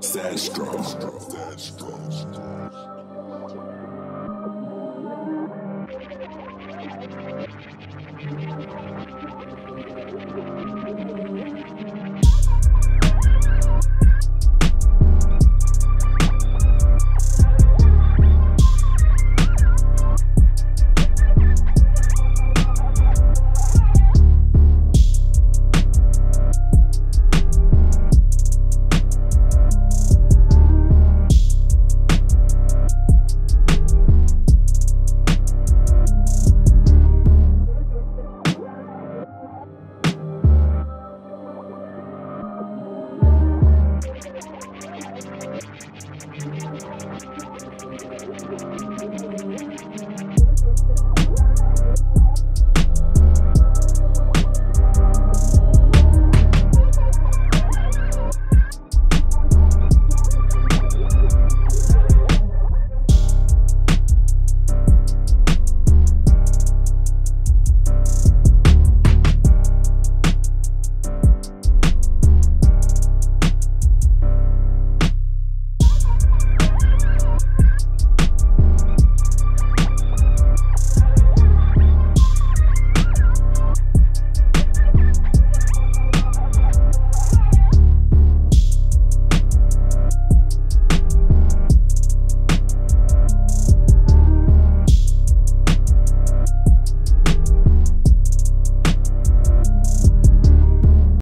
Sad strong.